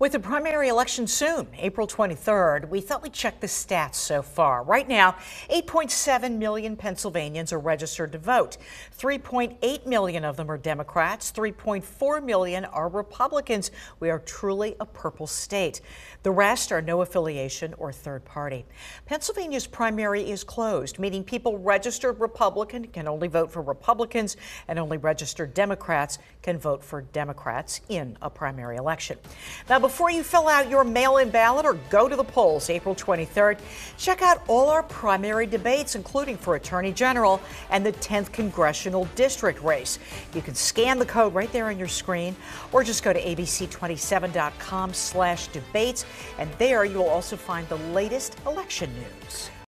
With the primary election soon, April 23rd, we thought we'd check the stats so far. Right now, 8.7 million Pennsylvanians are registered to vote. 3.8 million of them are Democrats, 3.4 million are Republicans. We are truly a purple state. The rest are no affiliation or third party. Pennsylvania's primary is closed, meaning people registered Republican can only vote for Republicans and only registered Democrats can vote for Democrats in a primary election. Now, before you fill out your mail in ballot or go to the polls April 23rd, check out all our primary debates, including for Attorney General and the 10th Congressional District race. You can scan the code right there on your screen or just go to abc27.com slash debates, and there you'll also find the latest election news.